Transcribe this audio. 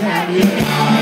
have you.